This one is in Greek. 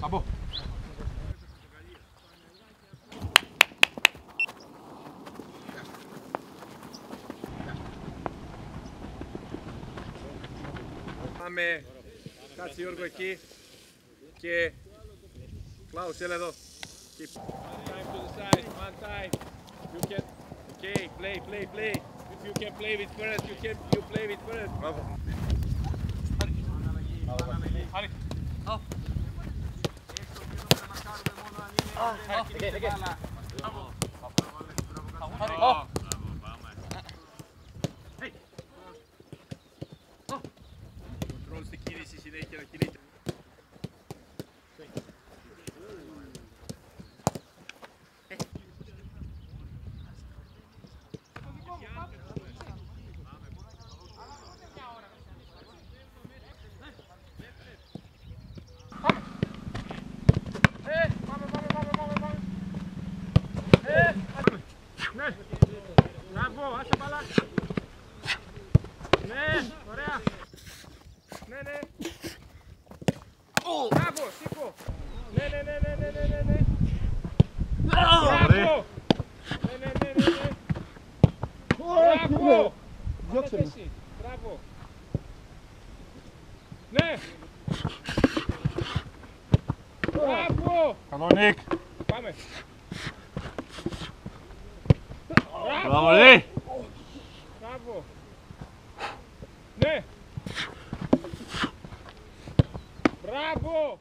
Σαμπό. Πάμε. Κάτσε Γιώργο εκεί και Klaus, let off. Keep. One time to the side, one time. You can, okay, play, play, play. If you can play with first, you can, you play with first. Bravo. Hurry. Up. Oh, again, again. Bravo. Hurry. Oh. Hey. Oh. Control the kiddies in the Νίκ. Πάμε. Μπράβο Νίκ. Μπράβο. Ναι. Μπράβο.